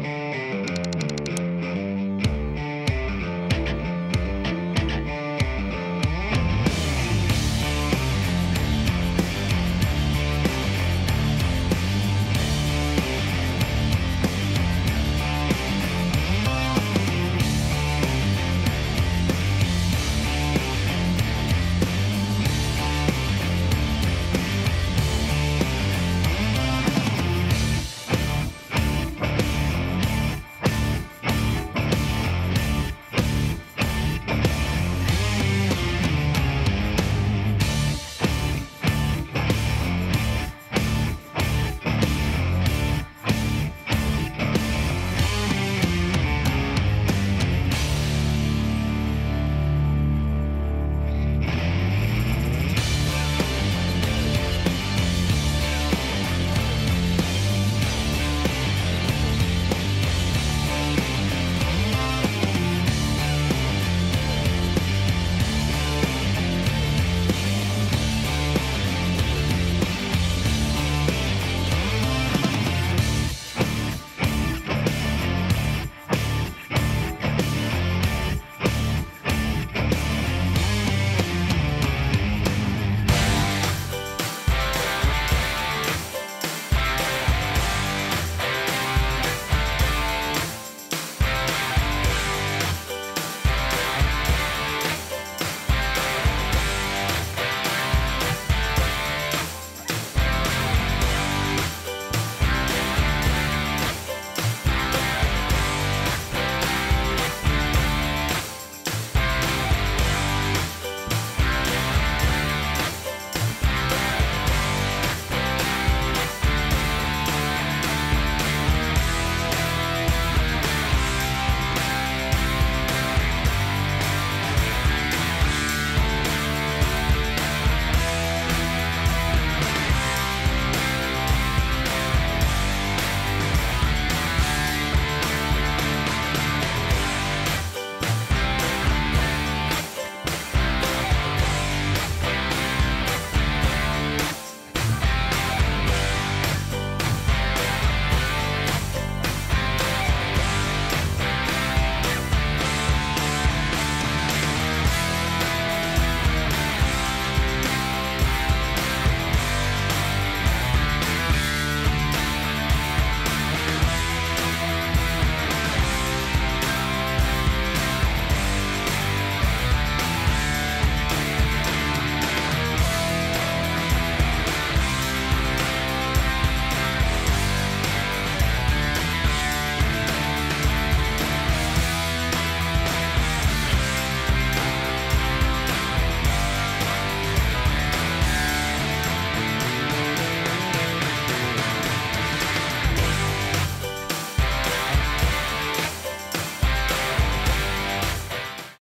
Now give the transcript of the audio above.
Mm-hmm.